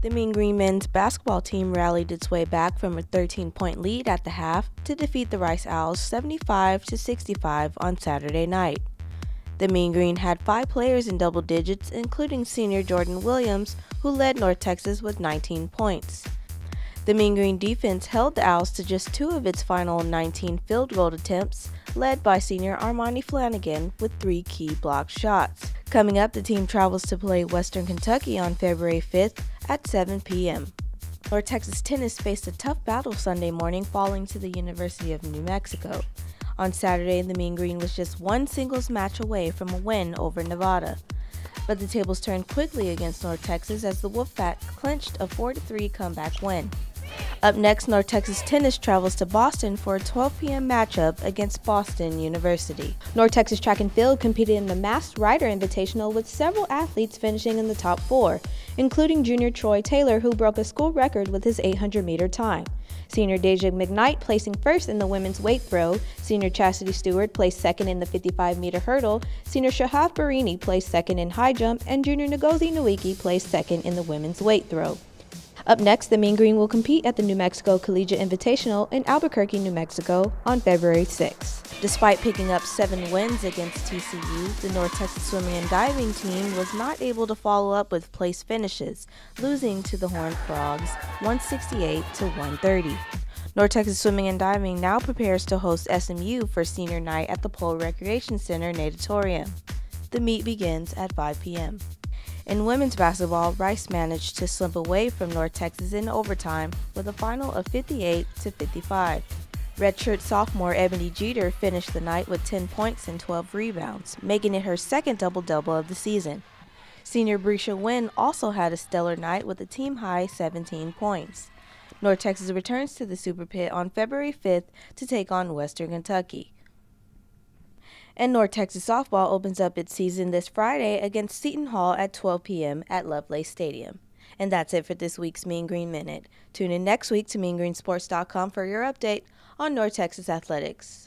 The Mean Green men's basketball team rallied its way back from a 13-point lead at the half to defeat the Rice Owls 75 to 65 on Saturday night. The Mean Green had five players in double digits, including senior Jordan Williams, who led North Texas with 19 points. The Mean Green defense held the Owls to just two of its final 19 field goal attempts, led by senior Armani Flanagan with three key block shots. Coming up, the team travels to play Western Kentucky on February 5th at 7 p.m. North Texas tennis faced a tough battle Sunday morning, falling to the University of New Mexico. On Saturday, the Mean Green was just one singles match away from a win over Nevada. But the tables turned quickly against North Texas as the Wolfpack clinched a 4 3 comeback win. Up next, North Texas Tennis travels to Boston for a 12 p.m. matchup against Boston University. North Texas Track and Field competed in the Masked Rider Invitational with several athletes finishing in the top four, including junior Troy Taylor, who broke a school record with his 800 meter time. Senior Deja McKnight placing first in the women's weight throw, Senior Chastity Stewart placed second in the 55 meter hurdle, Senior Shahaf Barini placed second in high jump, and Junior Ngozi Nwiki placed second in the women's weight throw. Up next, the Mean Green will compete at the New Mexico Collegiate Invitational in Albuquerque, New Mexico on February 6. Despite picking up seven wins against TCU, the North Texas swimming and diving team was not able to follow up with place finishes, losing to the Horned Frogs 168 to 130. North Texas Swimming and Diving now prepares to host SMU for senior night at the Pohl Recreation Center Natatorium. The meet begins at 5 p.m. In women's basketball, Rice managed to slip away from North Texas in overtime with a final of 58 to 55. Redshirt sophomore Ebony Jeter finished the night with 10 points and 12 rebounds, making it her second double-double of the season. Senior Brescia Wynn also had a stellar night with a team-high 17 points. North Texas returns to the Super Pit on February 5th to take on Western Kentucky. And North Texas softball opens up its season this Friday against Seton Hall at 12 p.m. at Lovelace Stadium. And that's it for this week's Mean Green Minute. Tune in next week to meangreensports.com for your update on North Texas athletics.